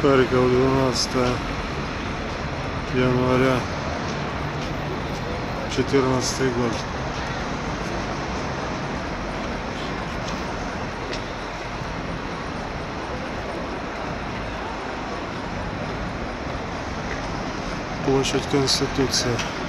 Харьков 12 января 14 год. Площадь Конституции.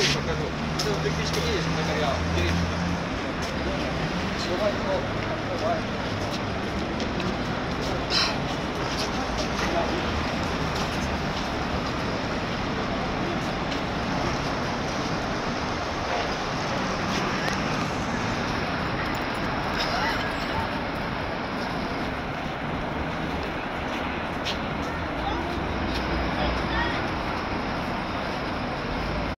Какой еще году? Сейчас электричка есть, материал. Бери. Открывай, открывай.